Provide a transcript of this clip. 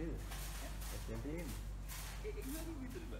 Ik, ik wil niet meer.